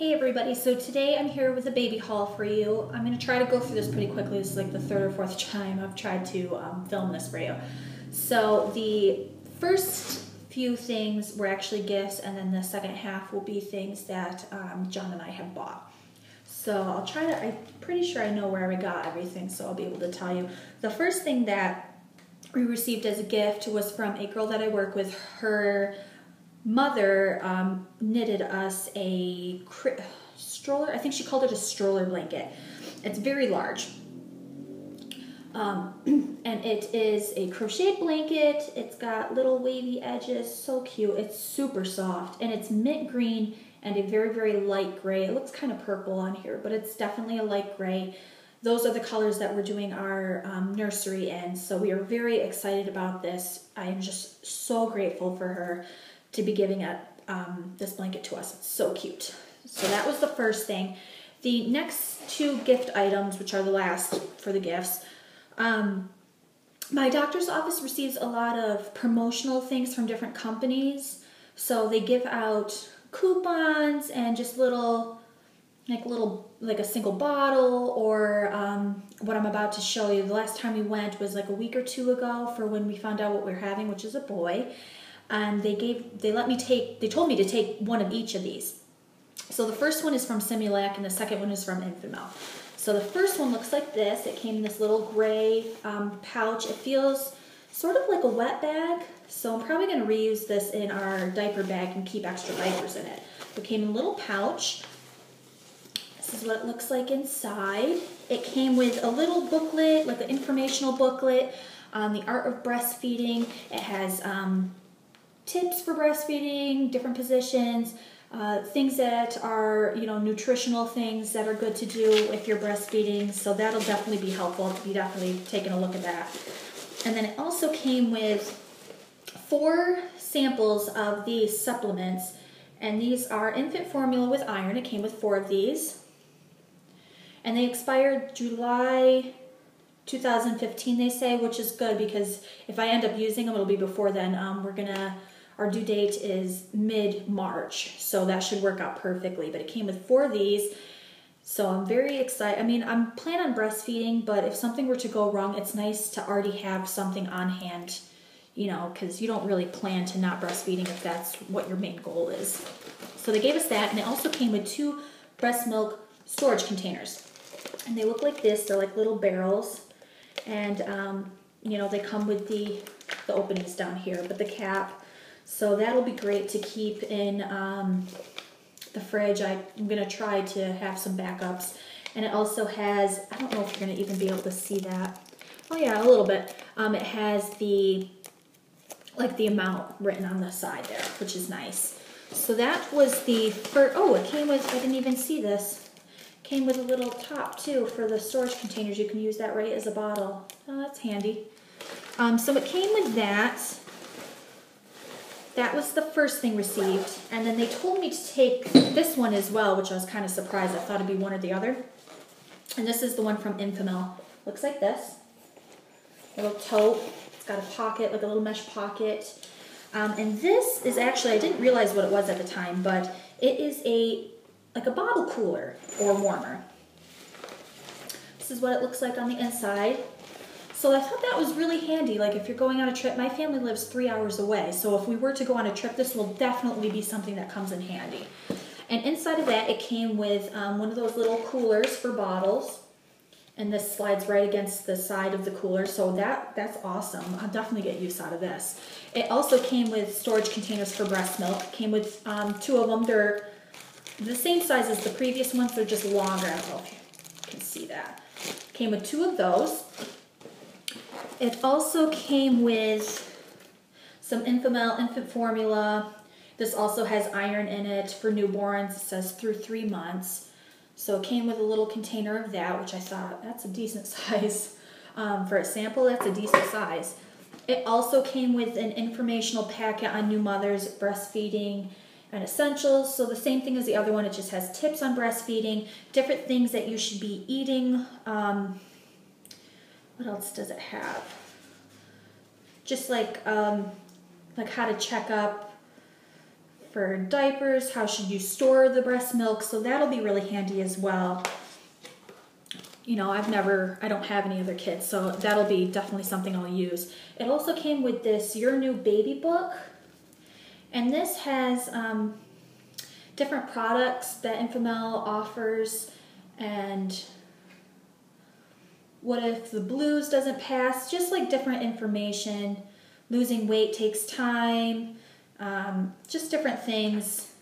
Hey everybody, so today I'm here with a baby haul for you. I'm to try to go through this pretty quickly. This is like the third or fourth time I've tried to um, film this for you. So the first few things were actually gifts and then the second half will be things that um, John and I have bought. So I'll try to, I'm pretty sure I know where I got everything so I'll be able to tell you. The first thing that we received as a gift was from a girl that I work with. Her mother um, knitted us a stroller. I think she called it a stroller blanket. It's very large. Um, and it is a crochet blanket. It's got little wavy edges, so cute. It's super soft, and it's mint green and a very, very light gray. It looks kind of purple on here, but it's definitely a light gray. Those are the colors that we're doing our um, nursery in, so we are very excited about this. I am just so grateful for her to be giving up um, this blanket to us. It's so cute. So that was the first thing. The next two gift items, which are the last for the gifts, um, my doctor's office receives a lot of promotional things from different companies. So they give out coupons and just little, like little, like a single bottle or um, what I'm about to show you. The last time we went was like a week or two ago for when we found out what we are having, which is a boy and they gave they let me take they told me to take one of each of these. So the first one is from Similac and the second one is from Enfamil. So the first one looks like this. It came in this little gray um, pouch. It feels sort of like a wet bag. So I'm probably going to reuse this in our diaper bag and keep extra diapers in it. It came in a little pouch. This is what it looks like inside. It came with a little booklet, like an informational booklet on the art of breastfeeding. It has um, tips for breastfeeding, different positions, uh, things that are, you know, nutritional things that are good to do if you're breastfeeding. So that'll definitely be helpful. Be definitely taking a look at that. And then it also came with four samples of these supplements. And these are infant formula with iron. It came with four of these. And they expired July 2015, they say, which is good because if I end up using them, it'll be before then. Um, we're going to our due date is mid-March, so that should work out perfectly. But it came with four of these, so I'm very excited. I mean, I'm planning on breastfeeding, but if something were to go wrong, it's nice to already have something on hand, you know, because you don't really plan to not breastfeeding if that's what your main goal is. So they gave us that, and it also came with two breast milk storage containers. And they look like this. They're like little barrels. And, um, you know, they come with the, the openings down here, but the cap so that'll be great to keep in um, the fridge. I, am to try to have some backups. And it also has, I don't know if you're to even be able to see that. Oh yeah, a little bit. Um, it has the, like the amount written on the side there, which is nice. So that was the first, oh, it came with, I didn't even see this. Came with a little top too for the storage containers. You can use that right as a bottle. Oh, that's handy. Um, so it came with that. That was the first thing received. And then they told me to take this one as well, which I was kind of surprised. I thought it'd be one or the other. And this is the one from Enfamil. Looks like this. Little tote. It's got a pocket, like a little mesh pocket. Um, and this is actually, I didn't realize what it was at the time, but it is a, like a bottle cooler or warmer. This is what it looks like on the inside. So I thought that was really handy. Like if you're going on a trip, my family lives three hours away. So if we were to go on a trip, this will definitely be something that comes in handy. And inside of that, it came with um, one of those little coolers for bottles. And this slides right against the side of the cooler. So that that's awesome. I'll definitely get use out of this. It also came with storage containers for breast milk. Came with um, two of them. They're the same size as the previous ones. They're just longer. I don't know if you can see that. Came with two of those. It also came with some Enfamil infant formula. This also has iron in it for newborns. It says through three months. So it came with a little container of that, which I thought that's a decent size. Um, for a sample, that's a decent size. It also came with an informational packet on new mothers, breastfeeding, and essentials. So the same thing as the other one, it just has tips on breastfeeding, different things that you should be eating, um, what else does it have? Just like um, like how to check up for diapers, how should you store the breast milk, so that'll be really handy as well. You know, I've never, I don't have any other kids, so that'll be definitely something I'll use. It also came with this Your New Baby book, and this has um, different products that Enfamil offers, and what if the blues doesn't pass, just like different information. Losing weight takes time, um, just different things,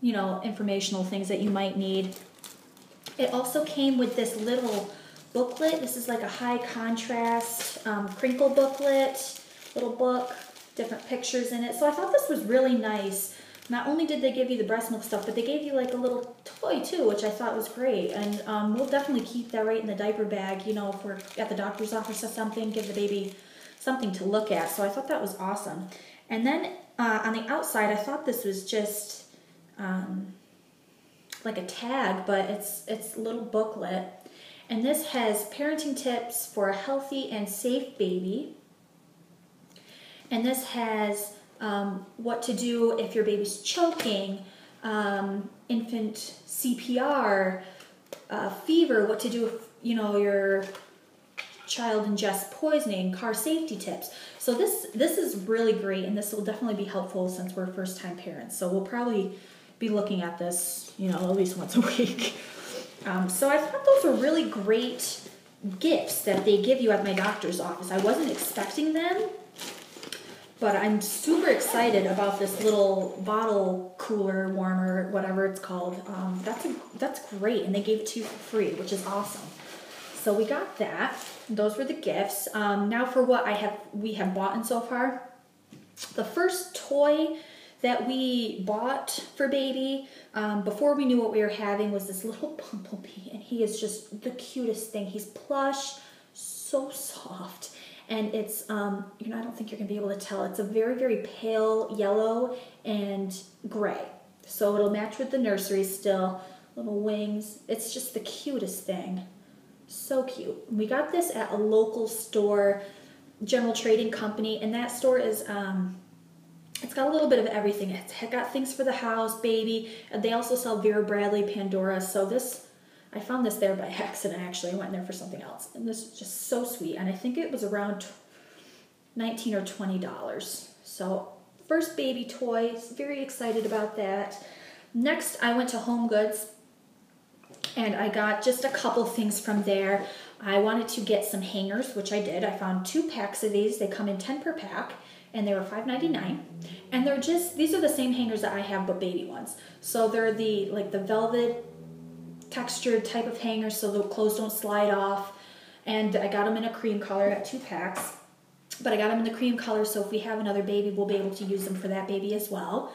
you know, informational things that you might need. It also came with this little booklet. This is like a high contrast um, crinkle booklet, little book, different pictures in it. So I thought this was really nice. Not only did they give you the breast milk stuff, but they gave you like a little toy too, which I thought was great. And um, we'll definitely keep that right in the diaper bag, you know, if we're at the doctor's office or something, give the baby something to look at. So I thought that was awesome. And then uh, on the outside, I thought this was just um, like a tag, but it's it's a little booklet. And this has parenting tips for a healthy and safe baby. And this has um, what to do if your baby's choking, um, infant CPR, uh, fever, what to do if you know your child ingests poisoning, car safety tips. So this this is really great, and this will definitely be helpful since we're first time parents. So we'll probably be looking at this, you know, at least once a week. Um, so I thought those were really great gifts that they give you at my doctor's office. I wasn't expecting them, but I'm super excited about this little bottle cooler warmer, whatever it's called. Um, that's a, that's great, and they gave it to you for free, which is awesome. So we got that. Those were the gifts. Um, now for what I have we have bought in so far. The first toy that we bought for baby um, before we knew what we were having was this little bumblebee, and he is just the cutest thing. He's plush, so soft and it's um, you know I don't think you're gonna be able to tell. It's a very very pale yellow and gray, so it'll match with the nursery still. Little wings. It's just the cutest thing. So cute. We got this at a local store, general trading company, and that store is um, it's got a little bit of everything. It's got things for the house, baby. And they also sell Vera Bradley, Pandora. So this I found this there by accident actually. I went there for something else. And this is just so sweet. And I think it was around 19 or $20. So first baby toys, very excited about that. Next, I went to Home Goods and I got just a couple things from there. I wanted to get some hangers, which I did. I found two packs of these. They come in 10 per pack and they were $5.99 and they're just these are the same hangers that I have but baby ones so they're the like the velvet textured type of hanger so the clothes don't slide off. And I got them in a cream color, I got two packs. But I got them in the cream color so if we have another baby, we'll be able to use them for that baby as well.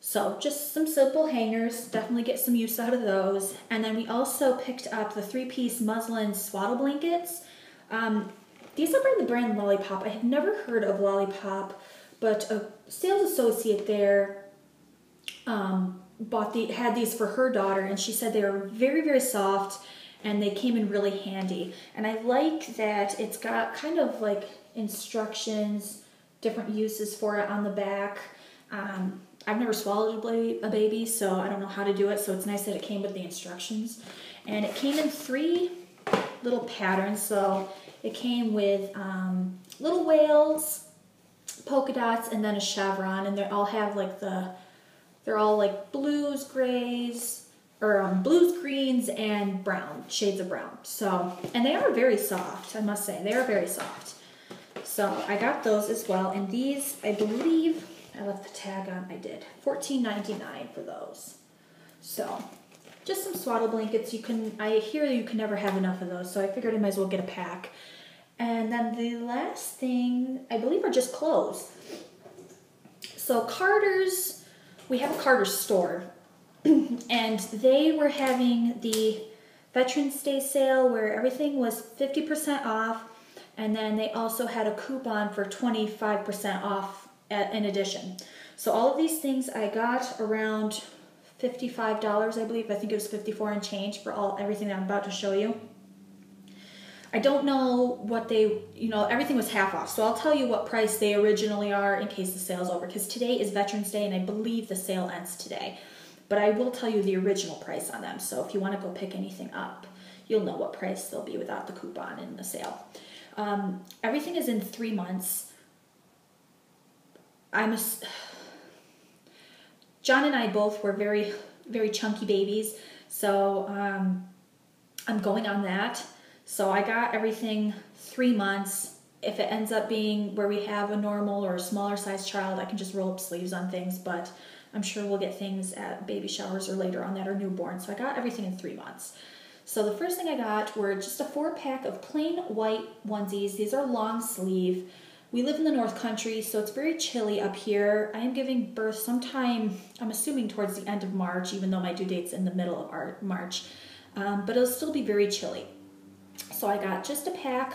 So just some simple hangers, definitely get some use out of those. And then we also picked up the three-piece muslin swaddle blankets. Um, these are by the brand Lollipop. I had never heard of Lollipop, but a sales associate there um, bought the had these for her daughter and she said they were very very soft and they came in really handy. And i like that it's got kind of like instructions different uses for it on the back. Um, i've never swallowed a baby so i don't know how to do it so it's nice that it came with the instructions. And it came in three little patterns so it came with um, little whales polka dots and then a chevron and they all have like the they're all like blues, grays, or um, blues, greens, and brown, shades of brown. So, and they are very soft, I must say. They are very soft. So I got those as well. And these, I believe, I left the tag on, I did. $14.99 for those. So, just some swaddle blankets. You can, I hear you can never have enough of those, so I figured I might as well get a pack. And then the last thing, I believe, are just clothes. So Carter's we have a Carter's store, and they were having the Veterans Day sale where everything was 50% off, and then they also had a coupon for 25% off at, in addition. So all of these things I got around $55, I believe. I think it was 54 and change for all everything that I'm about to show you. I don't know what they, you know, everything was half off. So I'll tell you what price they originally are in case the sale's over because today is Veterans Day and I believe the sale ends today. But I will tell you the original price on them. So if you want to go pick anything up, you'll know what price they'll be without the coupon in the sale. Um, everything is in three months. I'm a, John and I both were very, very chunky babies. So um, I'm going on that. So I got everything three months. If it ends up being where we have a normal or a smaller size child, I can just roll up sleeves on things, but I'm sure we'll get things at baby showers or later on that are newborn. So I got everything in three months. So the first thing I got were just a four pack of plain white onesies. These are long sleeve. We live in the North Country, so it's very chilly up here. I am giving birth sometime, I'm assuming towards the end of March, even though my due date's in the middle of our March. Um, but it'll still be very chilly. So I got just a pack,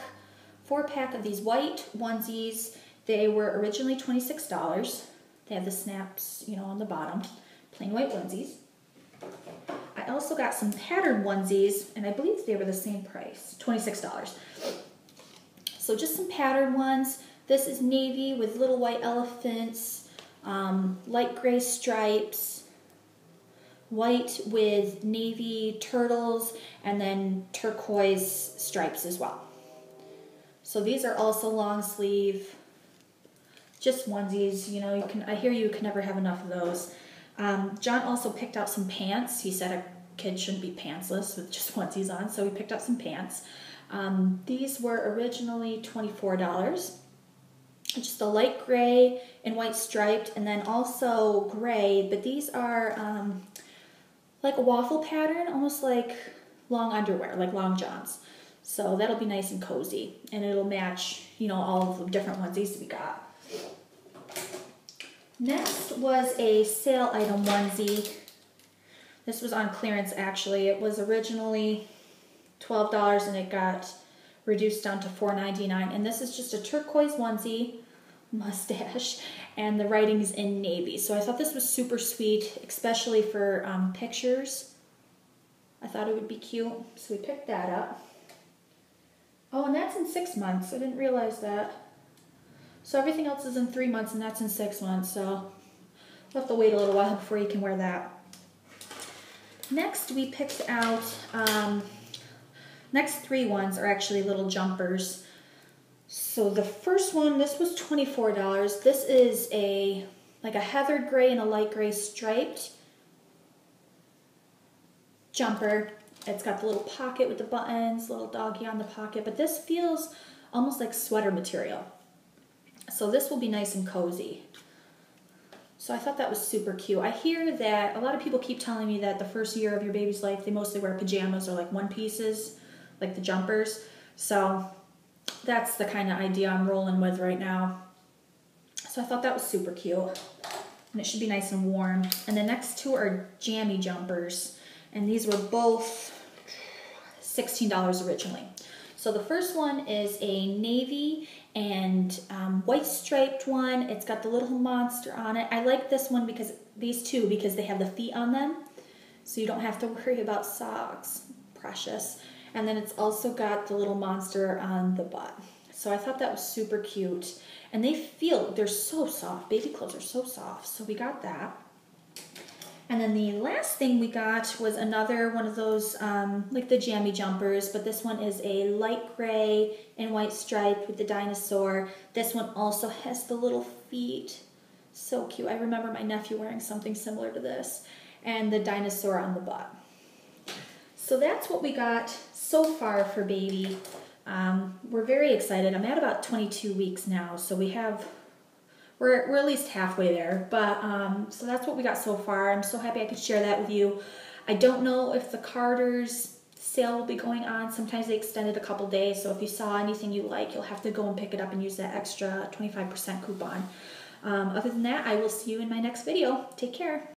four pack of these white onesies. They were originally $26. They have the snaps, you know, on the bottom, plain white onesies. I also got some patterned onesies, and I believe they were the same price, $26. So just some patterned ones. This is navy with little white elephants, um, light gray stripes, white with navy turtles, and then turquoise stripes as well. So these are also long sleeve, just onesies. You know, you can. I hear you can never have enough of those. Um, John also picked out some pants. He said a kid shouldn't be pantsless with just onesies on, so he picked out some pants. Um, these were originally $24. Just a light gray and white striped, and then also gray, but these are um, like a waffle pattern, almost like long underwear, like long johns. So that'll be nice and cozy, and it'll match, you know, all of the different onesies we got. Next was a sale item onesie. This was on clearance actually. It was originally $12 and it got reduced down to $4.99. And this is just a turquoise onesie mustache and the writing's in navy. So I thought this was super sweet, especially for um, pictures. I thought it would be cute, so we picked that up. Oh, and that's in six months. I didn't realize that. So everything else is in three months, and that's in six months. So we'll have to wait a little while before you can wear that. Next, we picked out, um, next three ones are actually little jumpers. So the first one, this was $24. This is a like a heathered gray and a light gray striped jumper. It's got the little pocket with the buttons, little doggy on the pocket, but this feels almost like sweater material. So this will be nice and cozy. So I thought that was super cute. I hear that a lot of people keep telling me that the first year of your baby's life, they mostly wear pajamas or like one pieces, like the jumpers. So that's the kind of idea I'm rolling with right now. So I thought that was super cute. And it should be nice and warm. And the next two are jammy jumpers. And these were both $16 originally. So the first one is a navy and um, white striped one. It's got the little monster on it. I like this one because these two because they have the feet on them. So you don't have to worry about socks. Precious. And then it's also got the little monster on the butt. So I thought that was super cute. And they feel, they're so soft. Baby clothes are so soft. So we got that. And then the last thing we got was another one of those, um, like the jammy jumpers, but this one is a light gray and white stripe with the dinosaur. This one also has the little feet. So cute. I remember my nephew wearing something similar to this. And the dinosaur on the butt. So that's what we got so far for baby. Um, we're very excited. I'm at about 22 weeks now, so we have, we're, we're at least halfway there. But, um, so that's what we got so far. I'm so happy I could share that with you. I don't know if the Carter's sale will be going on. Sometimes they extend it a couple days, so if you saw anything you like, you'll have to go and pick it up and use that extra 25% coupon. Um, other than that, I will see you in my next video. Take care.